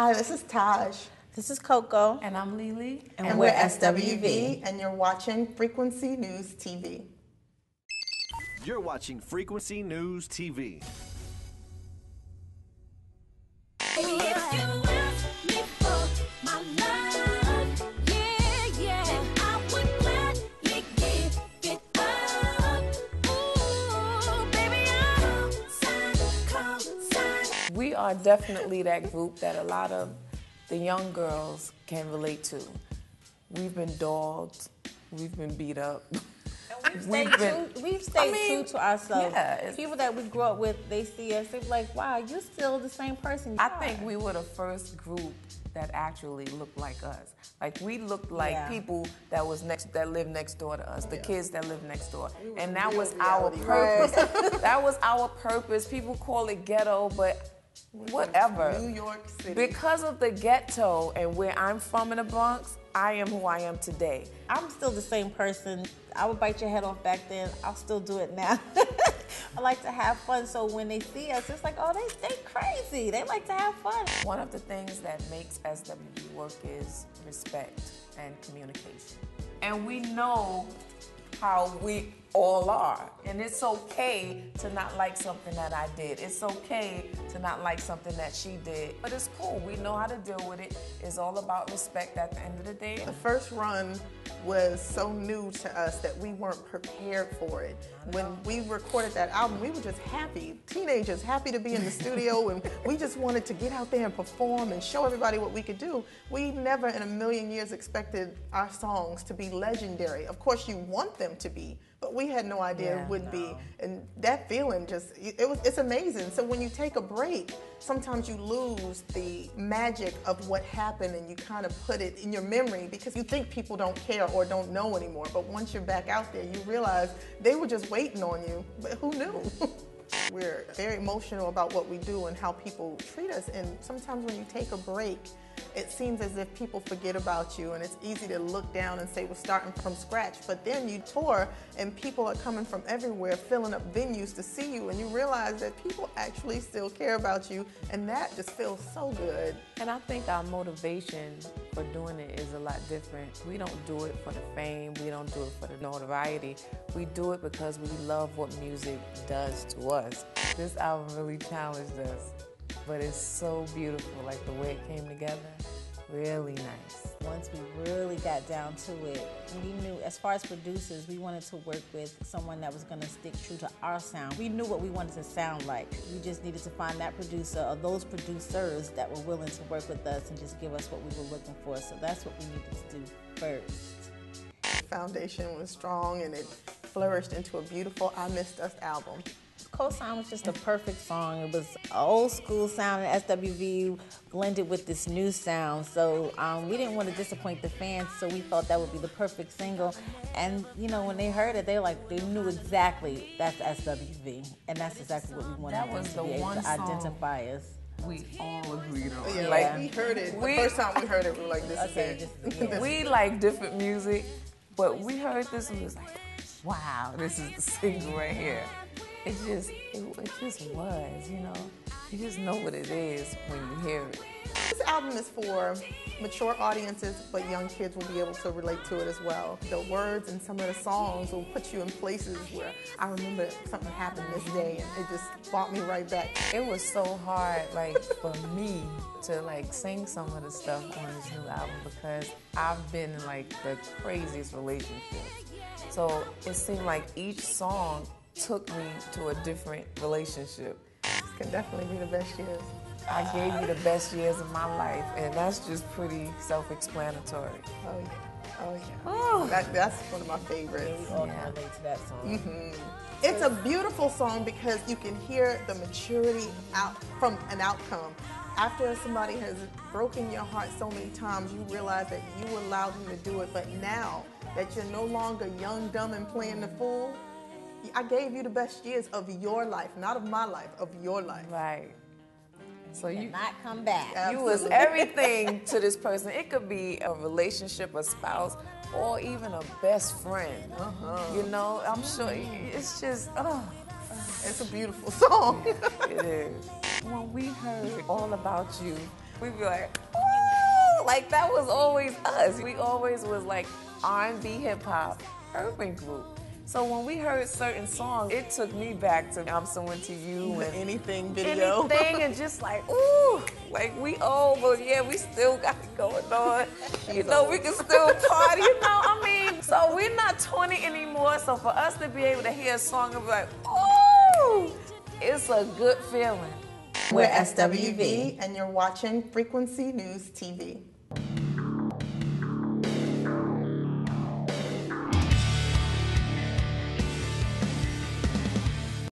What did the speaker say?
Hi, this is Taj. This is Coco. And I'm Lele. And, and we're, we're SWV. And you're watching Frequency News TV. You're watching Frequency News TV. Are definitely that group that a lot of the young girls can relate to. We've been dogged, we've been beat up. We've stayed, we've, been, true, we've stayed I mean, true to ourselves. Yeah, People that we grew up with, they see us, they're like, wow, you're still the same person. I think we were the first group that actually looked like us. Like we looked like yeah. people that was next that lived next door to us, the yeah. kids that lived next door. And that was our purpose. that was our purpose. People call it ghetto, but whatever. New York City. Because of the ghetto and where I'm from in the Bronx, I am who I am today. I'm still the same person. I would bite your head off back then. I'll still do it now. I like to have fun. So when they see us, it's like, oh, they they crazy. They like to have fun. One of the things that makes SWV work is respect and communication. And we know how we all are. And it's okay to not like something that I did. It's okay to not like something that she did. But it's cool. We know how to deal with it. It's all about respect at the end of the day. The first run was so new to us that we weren't prepared for it. When we recorded that album, we were just happy, teenagers, happy to be in the studio, and we just wanted to get out there and perform and show everybody what we could do. We never in a million years expected our songs to be legendary. Of course, you want them to be, but we had no idea yeah, it would no. be. And that feeling just it was it's amazing. So when you take a break, sometimes you lose the magic of what happened and you kind of put it in your memory because you think people don't care or don't know anymore. But once you're back out there, you realize they were just waiting on you. But who knew? We're very emotional about what we do and how people treat us. And sometimes when you take a break, it seems as if people forget about you and it's easy to look down and say we're starting from scratch. But then you tour and people are coming from everywhere filling up venues to see you and you realize that people actually still care about you and that just feels so good. And I think our motivation for doing it is a lot different. We don't do it for the fame, we don't do it for the notoriety. We do it because we love what music does to us. This album really challenged us but it's so beautiful, like the way it came together. Really nice. Once we really got down to it, we knew, as far as producers, we wanted to work with someone that was going to stick true to our sound. We knew what we wanted to sound like. We just needed to find that producer or those producers that were willing to work with us and just give us what we were looking for. So that's what we needed to do first. Foundation was strong and it flourished into a beautiful I Missed Us album. Cosign was just a perfect song. It was old school sound in SWV blended with this new sound. So um, we didn't want to disappoint the fans, so we thought that would be the perfect single. And you know, when they heard it, they like they knew exactly that's SWV, and that's exactly what we wanted that was them to the be able to identify us we all agreed on. Yeah, like we heard it. We, the first time we heard it, we were like, "This okay, is it." Just, yeah. we like different music, but we heard this and was like, "Wow, this is the single right here." It just it, it just was, you know. You just know what it is when you hear it. This album is for mature audiences, but young kids will be able to relate to it as well. The words and some of the songs will put you in places where I remember something happened this day and it just brought me right back. It was so hard, like, for me to, like, sing some of the stuff on this new album because I've been in, like, the craziest relationship. So it seemed like each song took me to a different relationship. This can definitely be the best years. I gave you the best years of my life, and that's just pretty self-explanatory. Oh yeah. Oh yeah. Oh. That, that's one of my favorites. Yeah, we all yeah. relate to that song. Mm-hmm. It's a beautiful song because you can hear the maturity out from an outcome. After somebody has broken your heart so many times, you realize that you allowed them to do it. But now that you're no longer young, dumb, and playing the fool, I gave you the best years of your life, not of my life, of your life. Right. So you not come back. Absolutely. You was everything to this person. It could be a relationship, a spouse, or even a best friend. Uh-huh. You know, I'm sure it's just. Oh. It's a beautiful song. it is. When we heard all about you we'd be like, Ooh! like that was always us. We always was like R&B, hip hop, urban group. So when we heard certain songs, it took me back to I'm Someone to You and anything video. anything and just like, ooh, like we old, but yeah, we still got it going on. you know, we can still party, you know, I mean, so we're not 20 anymore, so for us to be able to hear a song and be like, ooh, it's a good feeling. We're SWV, and you're watching Frequency News TV.